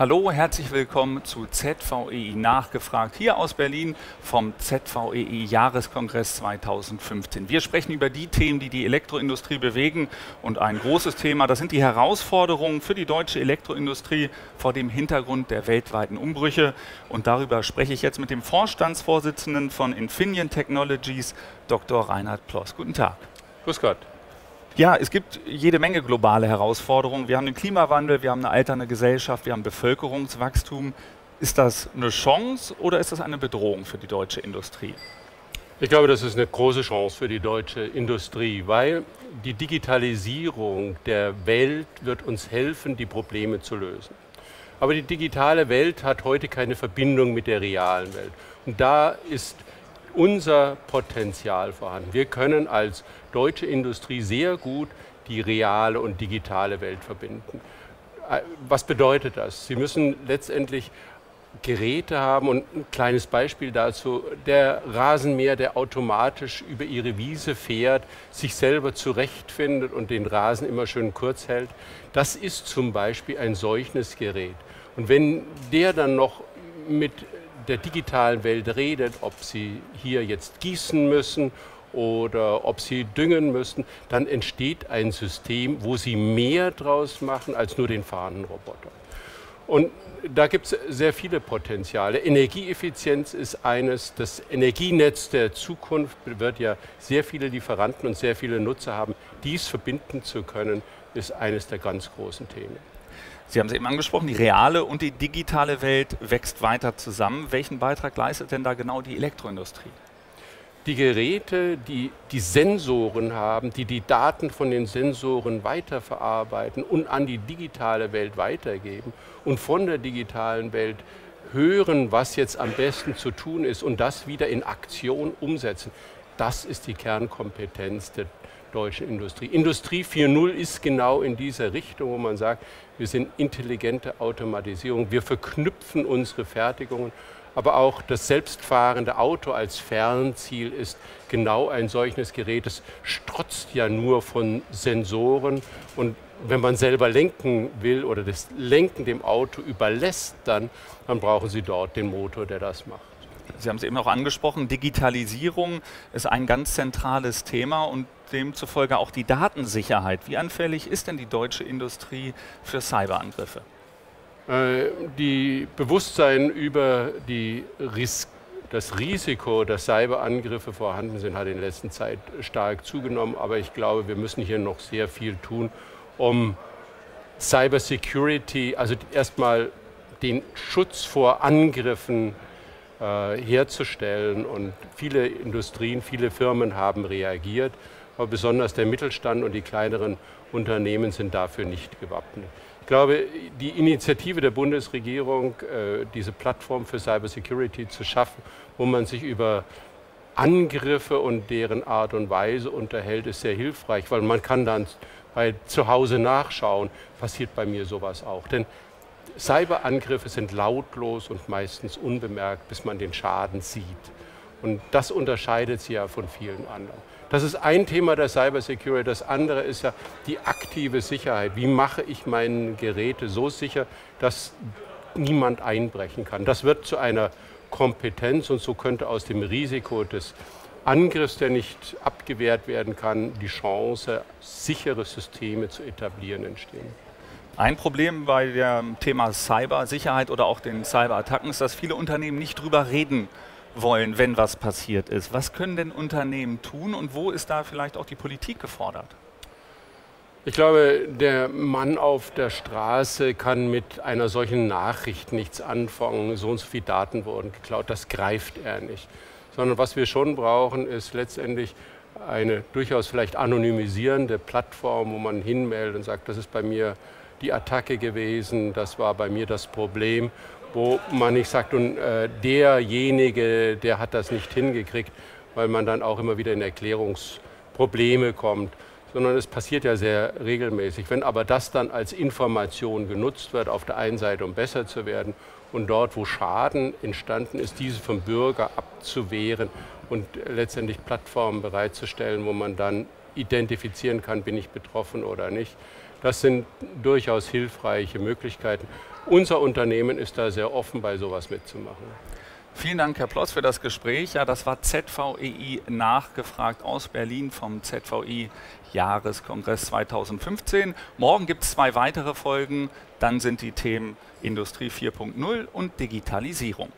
Hallo, herzlich willkommen zu ZVEI Nachgefragt hier aus Berlin vom ZVEI Jahreskongress 2015. Wir sprechen über die Themen, die die Elektroindustrie bewegen und ein großes Thema, das sind die Herausforderungen für die deutsche Elektroindustrie vor dem Hintergrund der weltweiten Umbrüche und darüber spreche ich jetzt mit dem Vorstandsvorsitzenden von Infineon Technologies, Dr. Reinhard Ploss. Guten Tag. Grüß Gott. Ja, es gibt jede Menge globale Herausforderungen. Wir haben den Klimawandel, wir haben eine alternde Gesellschaft, wir haben Bevölkerungswachstum. Ist das eine Chance oder ist das eine Bedrohung für die deutsche Industrie? Ich glaube, das ist eine große Chance für die deutsche Industrie, weil die Digitalisierung der Welt wird uns helfen, die Probleme zu lösen. Aber die digitale Welt hat heute keine Verbindung mit der realen Welt. Und da ist unser Potenzial vorhanden. Wir können als deutsche Industrie sehr gut die reale und digitale Welt verbinden. Äh, was bedeutet das? Sie müssen letztendlich Geräte haben und ein kleines Beispiel dazu, der Rasenmäher, der automatisch über ihre Wiese fährt, sich selber zurechtfindet und den Rasen immer schön kurz hält, das ist zum Beispiel ein solches Gerät. Und wenn der dann noch mit der digitalen Welt redet, ob sie hier jetzt gießen müssen oder ob sie düngen müssen, dann entsteht ein System, wo sie mehr draus machen als nur den Fahnenroboter. Und da gibt es sehr viele Potenziale. Energieeffizienz ist eines, das Energienetz der Zukunft wird ja sehr viele Lieferanten und sehr viele Nutzer haben. Dies verbinden zu können, ist eines der ganz großen Themen. Sie haben es eben angesprochen, die reale und die digitale Welt wächst weiter zusammen. Welchen Beitrag leistet denn da genau die Elektroindustrie? Die Geräte, die die Sensoren haben, die die Daten von den Sensoren weiterverarbeiten und an die digitale Welt weitergeben und von der digitalen Welt hören, was jetzt am besten zu tun ist und das wieder in Aktion umsetzen. Das ist die Kernkompetenz der deutschen Industrie. Industrie 4.0 ist genau in dieser Richtung, wo man sagt, wir sind intelligente Automatisierung, wir verknüpfen unsere Fertigungen, aber auch das selbstfahrende Auto als Fernziel ist genau ein solches Gerät. Es strotzt ja nur von Sensoren und wenn man selber lenken will oder das Lenken dem Auto überlässt, dann, dann brauchen Sie dort den Motor, der das macht. Sie haben es eben auch angesprochen, Digitalisierung ist ein ganz zentrales Thema und demzufolge auch die Datensicherheit. Wie anfällig ist denn die deutsche Industrie für Cyberangriffe? Äh, die Bewusstsein über die Ris das Risiko, dass Cyberangriffe vorhanden sind, hat in der letzten Zeit stark zugenommen. Aber ich glaube, wir müssen hier noch sehr viel tun, um Cybersecurity, also erstmal den Schutz vor Angriffen äh, herzustellen. Und viele Industrien, viele Firmen haben reagiert, aber besonders der Mittelstand und die kleineren Unternehmen sind dafür nicht gewappnet. Ich glaube, die Initiative der Bundesregierung, äh, diese Plattform für Cybersecurity zu schaffen, wo man sich über Angriffe und deren Art und Weise unterhält, ist sehr hilfreich, weil man kann dann bei zu Hause nachschauen, passiert bei mir sowas auch. Denn Cyberangriffe sind lautlos und meistens unbemerkt, bis man den Schaden sieht. Und das unterscheidet sie ja von vielen anderen. Das ist ein Thema der Cybersecurity. Das andere ist ja die aktive Sicherheit. Wie mache ich meine Geräte so sicher, dass niemand einbrechen kann? Das wird zu einer Kompetenz und so könnte aus dem Risiko des Angriffs, der nicht abgewehrt werden kann, die Chance, sichere Systeme zu etablieren, entstehen. Ein Problem bei dem Thema Cybersicherheit oder auch den Cyberattacken ist, dass viele Unternehmen nicht drüber reden wollen, wenn was passiert ist. Was können denn Unternehmen tun und wo ist da vielleicht auch die Politik gefordert? Ich glaube, der Mann auf der Straße kann mit einer solchen Nachricht nichts anfangen. So und so viele Daten wurden geklaut, das greift er nicht. Sondern was wir schon brauchen, ist letztendlich eine durchaus vielleicht anonymisierende Plattform, wo man hinmeldet und sagt, das ist bei mir die Attacke gewesen, das war bei mir das Problem, wo man nicht sagt, und äh, derjenige, der hat das nicht hingekriegt, weil man dann auch immer wieder in Erklärungsprobleme kommt, sondern es passiert ja sehr regelmäßig. Wenn aber das dann als Information genutzt wird, auf der einen Seite, um besser zu werden, und dort, wo Schaden entstanden ist, diese vom Bürger abzuwehren und letztendlich Plattformen bereitzustellen, wo man dann identifizieren kann, bin ich betroffen oder nicht, das sind durchaus hilfreiche Möglichkeiten. unser Unternehmen ist da sehr offen, bei sowas mitzumachen. Vielen Dank, Herr Ploss, für das Gespräch. Ja, das war ZVEI nachgefragt aus Berlin vom ZVI Jahreskongress 2015. Morgen gibt es zwei weitere Folgen. Dann sind die Themen Industrie 4.0 und Digitalisierung.